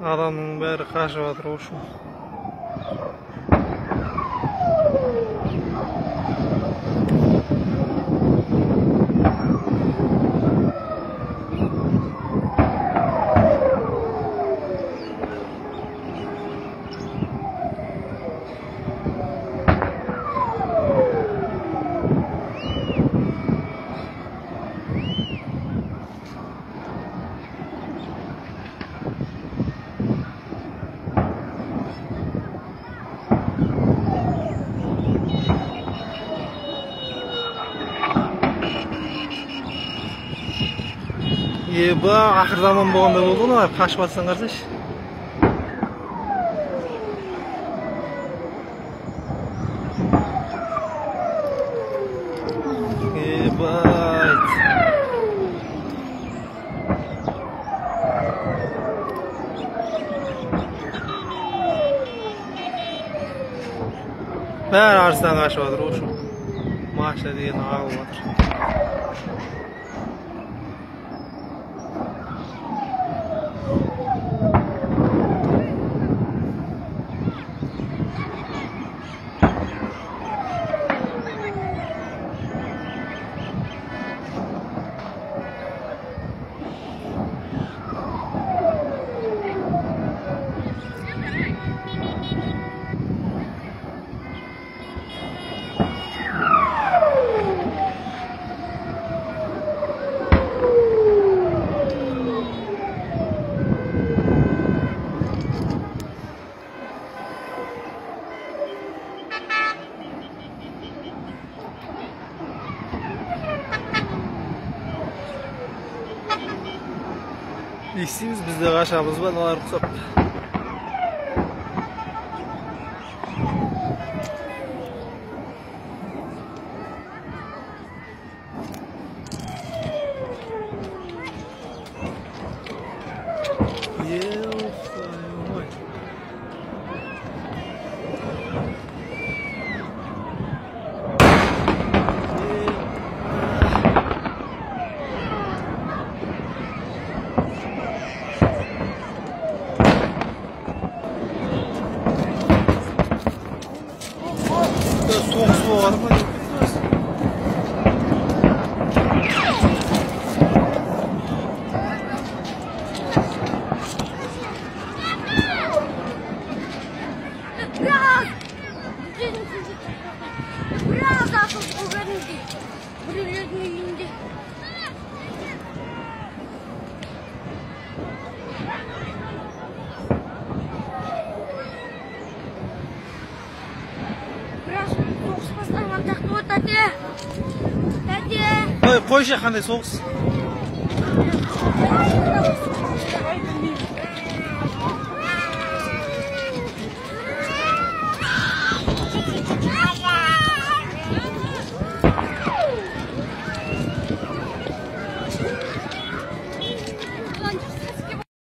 адамның бәрі қашып жатыр в общем Yeba ahir zaman bolganda boldular, kaçıp atsan kardeş. Yeba. Bär arslan kaçıp atır oşum. Maşa diyen ağabey істейміз бізде қашамыз ба аналар құсап. Omslo Bravo! Bravo! qo'yishi qanday sovuq